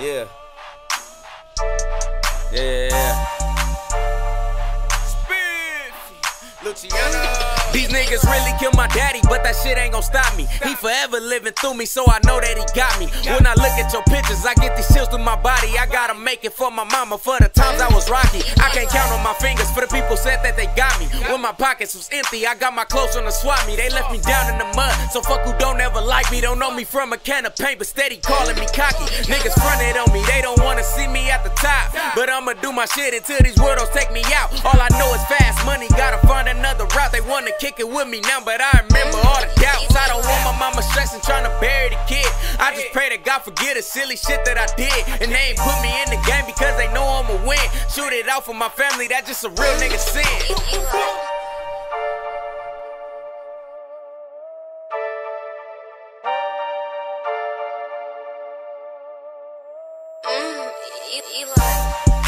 Yeah. Yeah. Spiffie. Luciano. These niggas really killed my daddy, but that shit ain't gon' stop me. He forever living through me, so I know that he got me. When I look at your pictures, I get these chills through my body. I gotta make it for my mama for the times I was rocky. I can't count on my fingers for the people said that they got me. When my pockets was empty, I got my clothes on the swap me. They left me down in the mud, so fuck who don't ever like me. Don't know me from a can of paint, but steady calling me cocky. Niggas fronted on me, they don't wanna But I'ma do my shit until these worlds take me out. All I know is fast money, gotta find another route. They wanna kick it with me now, but I remember all the doubts. I don't want my mama stressing, trying to bury the kid. I just pray that God forget the silly shit that I did. And they ain't put me in the game because they know I'ma win. Shoot it out for my family, that's just a real nigga sin. Eli.